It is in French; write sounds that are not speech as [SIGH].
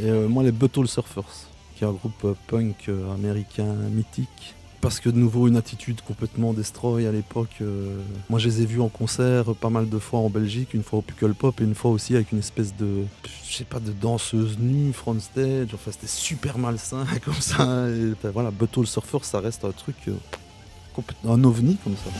Et euh, moi, les Buttle Surfers, qui est un groupe euh, punk euh, américain mythique. Parce que de nouveau, une attitude complètement destroy à l'époque. moi, je les ai vus en concert pas mal de fois en Belgique, une fois au Puckle Pop et une fois aussi avec une espèce de, je sais pas, de danseuse nue, front stage. Enfin, c'était super malsain [LAUGHS] comme ça. Et, voilà, Buttle Surfers, ça reste un truc, un ovni comme ça.